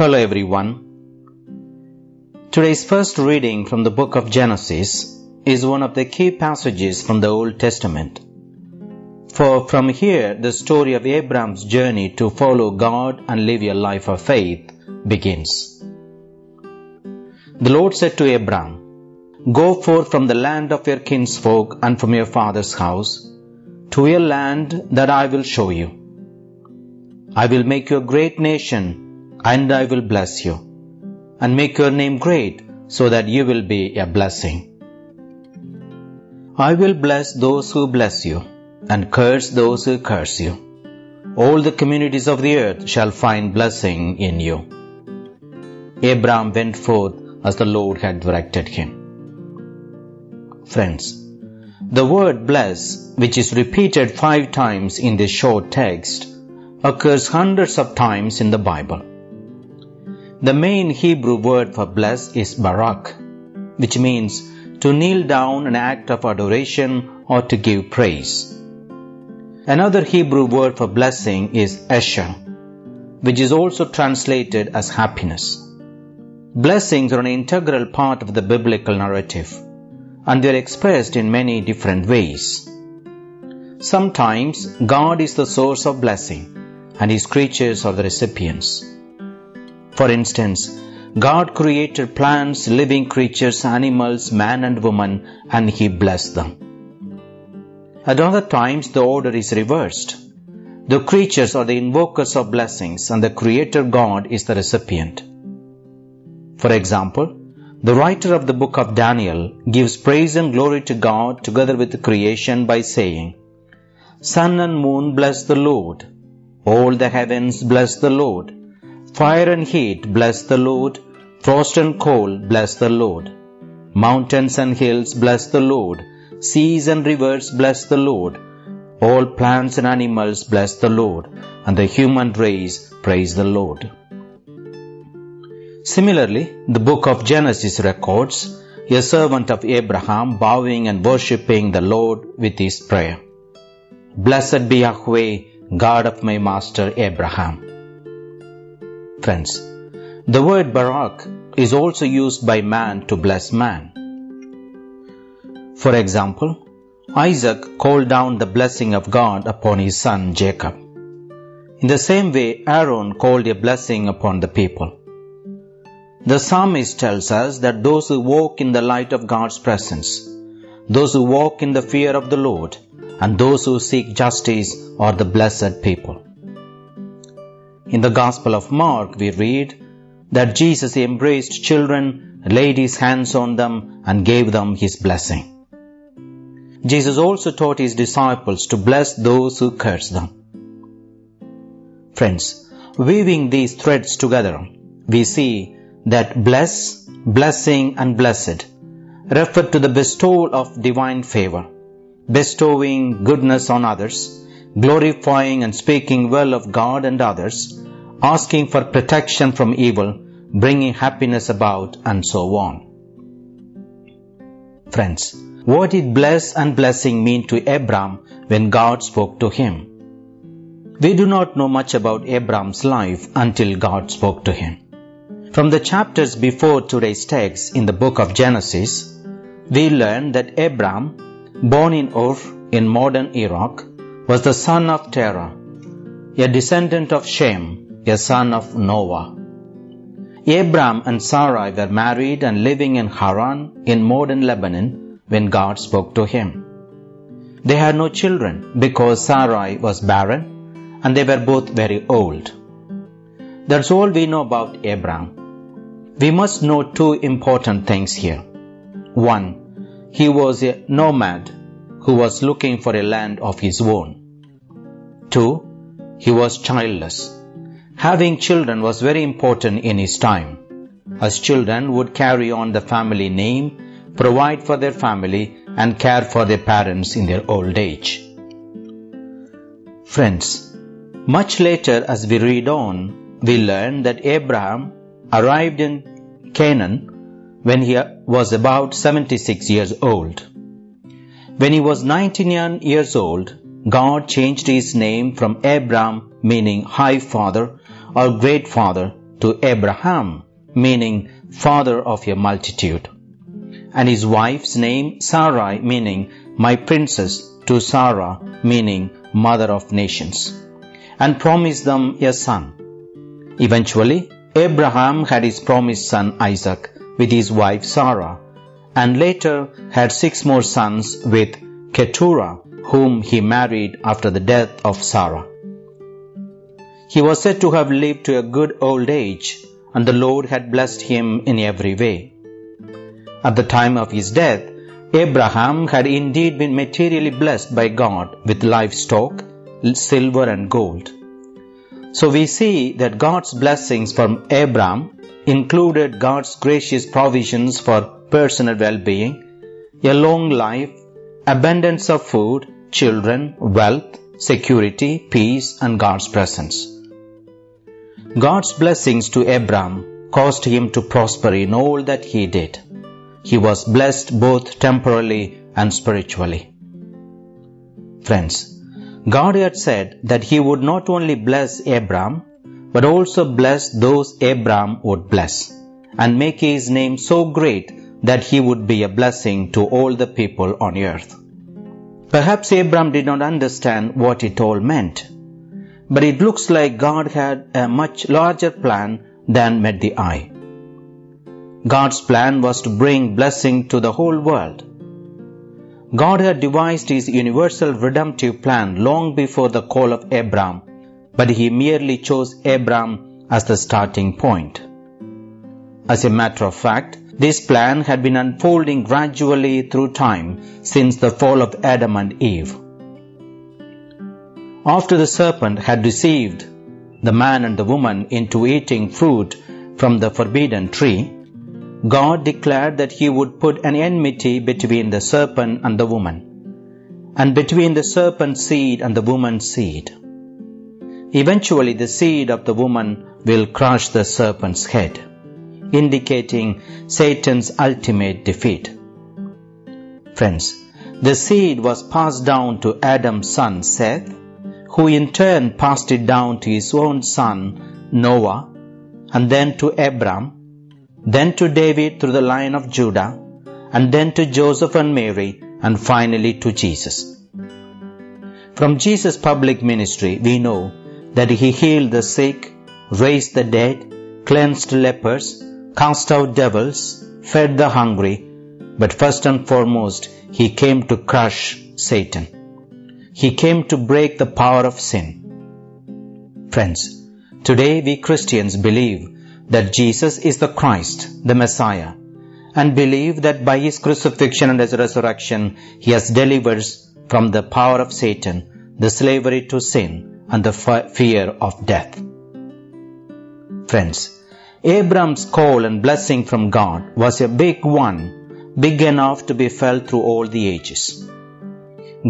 Hello everyone. Today's first reading from the book of Genesis is one of the key passages from the Old Testament. For from here, the story of Abraham's journey to follow God and live a life of faith begins. The Lord said to Abraham, Go forth from the land of your kinsfolk and from your father's house to a land that I will show you. I will make you a great nation and I will bless you and make your name great so that you will be a blessing. I will bless those who bless you and curse those who curse you. All the communities of the earth shall find blessing in you. Abraham went forth as the Lord had directed him. Friends, the word bless, which is repeated five times in this short text, occurs hundreds of times in the Bible. The main Hebrew word for bless is barak, which means to kneel down an act of adoration or to give praise. Another Hebrew word for blessing is esher, which is also translated as happiness. Blessings are an integral part of the biblical narrative, and they are expressed in many different ways. Sometimes God is the source of blessing, and His creatures are the recipients. For instance, God created plants, living creatures, animals, man and woman, and He blessed them. At other times, the order is reversed. The creatures are the invokers of blessings, and the Creator God is the recipient. For example, the writer of the book of Daniel gives praise and glory to God together with the creation by saying, Sun and moon bless the Lord. All the heavens bless the Lord. Fire and heat bless the Lord. Frost and cold bless the Lord. Mountains and hills bless the Lord. Seas and rivers bless the Lord. All plants and animals bless the Lord. And the human race praise the Lord. Similarly, the book of Genesis records a servant of Abraham bowing and worshipping the Lord with his prayer. Blessed be Yahweh, God of my master Abraham. Friends, the word Barak is also used by man to bless man. For example, Isaac called down the blessing of God upon his son Jacob. In the same way, Aaron called a blessing upon the people. The psalmist tells us that those who walk in the light of God's presence, those who walk in the fear of the Lord, and those who seek justice are the blessed people. In the Gospel of Mark, we read that Jesus embraced children, laid his hands on them, and gave them his blessing. Jesus also taught his disciples to bless those who curse them. Friends, weaving these threads together, we see that bless, blessing, and blessed refer to the bestowal of divine favor, bestowing goodness on others, glorifying and speaking well of God and others, asking for protection from evil, bringing happiness about, and so on. Friends, what did bless and blessing mean to Abram when God spoke to him? We do not know much about Abram's life until God spoke to him. From the chapters before today's text in the book of Genesis, we learn that Abram, born in Ur in modern Iraq, was the son of Terah, a descendant of Shem, a son of Noah. Abram and Sarai were married and living in Haran in modern Lebanon when God spoke to him. They had no children because Sarai was barren and they were both very old. That's all we know about Abram. We must know two important things here. One, he was a nomad who was looking for a land of his own. Two, he was childless. Having children was very important in his time, as children would carry on the family name, provide for their family, and care for their parents in their old age. Friends, much later as we read on, we learn that Abraham arrived in Canaan when he was about 76 years old. When he was 19 years old, God changed his name from Abram, meaning high father or great father, to Abraham, meaning father of a multitude, and his wife's name Sarai, meaning my princess, to Sarah, meaning mother of nations, and promised them a son. Eventually, Abraham had his promised son Isaac with his wife Sarah, and later had six more sons with Keturah, whom he married after the death of Sarah. He was said to have lived to a good old age, and the Lord had blessed him in every way. At the time of his death, Abraham had indeed been materially blessed by God with livestock, silver, and gold. So we see that God's blessings from Abraham included God's gracious provisions for personal well being, a long life, abundance of food, children, wealth, security, peace, and God's presence. God's blessings to Abraham caused him to prosper in all that he did. He was blessed both temporally and spiritually. Friends, God had said that He would not only bless Abraham, but also bless those Abraham would bless, and make His name so great that He would be a blessing to all the people on earth. Perhaps Abraham did not understand what it all meant, but it looks like God had a much larger plan than met the eye. God's plan was to bring blessing to the whole world. God had devised his universal redemptive plan long before the call of Abraham, but he merely chose Abraham as the starting point. As a matter of fact, this plan had been unfolding gradually through time since the fall of Adam and Eve. After the serpent had deceived the man and the woman into eating fruit from the forbidden tree, God declared that He would put an enmity between the serpent and the woman, and between the serpent's seed and the woman's seed. Eventually, the seed of the woman will crush the serpent's head, indicating Satan's ultimate defeat. Friends, the seed was passed down to Adam's son Seth, who in turn passed it down to his own son Noah, and then to Abram, then to David through the line of Judah, and then to Joseph and Mary, and finally to Jesus. From Jesus' public ministry, we know that he healed the sick, raised the dead, cleansed lepers, cast out devils, fed the hungry, but first and foremost, he came to crush Satan. He came to break the power of sin. Friends, today we Christians believe that Jesus is the Christ, the Messiah, and believe that by his crucifixion and his resurrection he has delivered us from the power of Satan, the slavery to sin, and the fear of death. Friends, Abram's call and blessing from God was a big one, big enough to be felt through all the ages.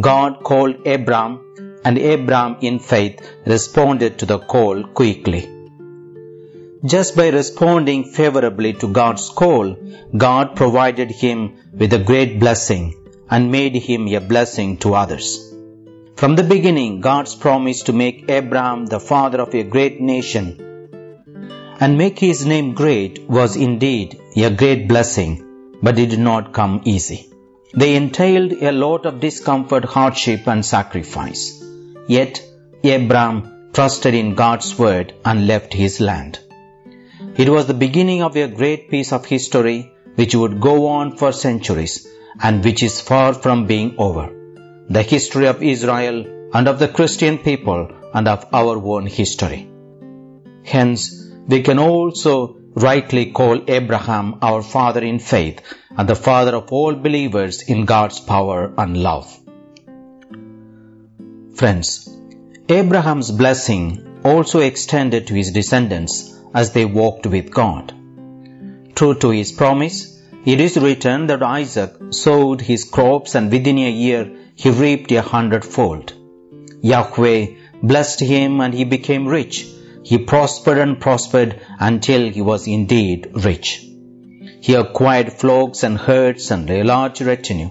God called Abram, and Abram in faith responded to the call quickly. Just by responding favorably to God's call, God provided him with a great blessing and made him a blessing to others. From the beginning, God's promise to make Abraham the father of a great nation and make his name great was indeed a great blessing, but it did not come easy. They entailed a lot of discomfort, hardship, and sacrifice. Yet, Abraham trusted in God's word and left his land. It was the beginning of a great piece of history which would go on for centuries and which is far from being over. The history of Israel and of the Christian people and of our own history. Hence, we can also rightly call Abraham our father in faith and the father of all believers in God's power and love. Friends, Abraham's blessing also extended to his descendants as they walked with God. True to his promise, it is written that Isaac sowed his crops and within a year he reaped a hundredfold. Yahweh blessed him and he became rich. He prospered and prospered until he was indeed rich. He acquired flocks and herds and a large retinue.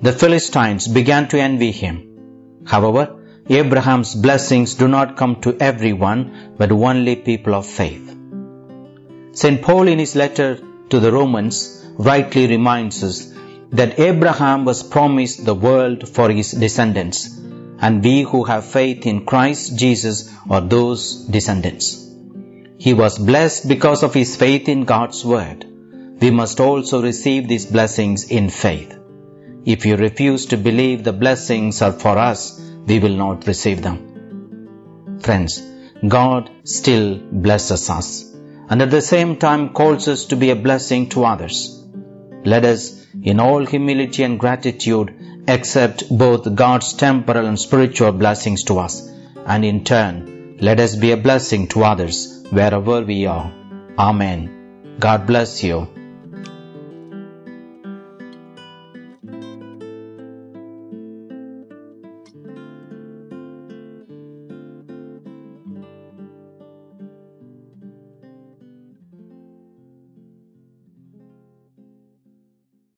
The Philistines began to envy him. However, Abraham's blessings do not come to everyone, but only people of faith. St. Paul in his letter to the Romans rightly reminds us that Abraham was promised the world for his descendants, and we who have faith in Christ Jesus are those descendants. He was blessed because of his faith in God's word. We must also receive these blessings in faith. If you refuse to believe the blessings are for us, we will not receive them. Friends, God still blesses us and at the same time calls us to be a blessing to others. Let us, in all humility and gratitude, accept both God's temporal and spiritual blessings to us, and in turn, let us be a blessing to others wherever we are. Amen. God bless you.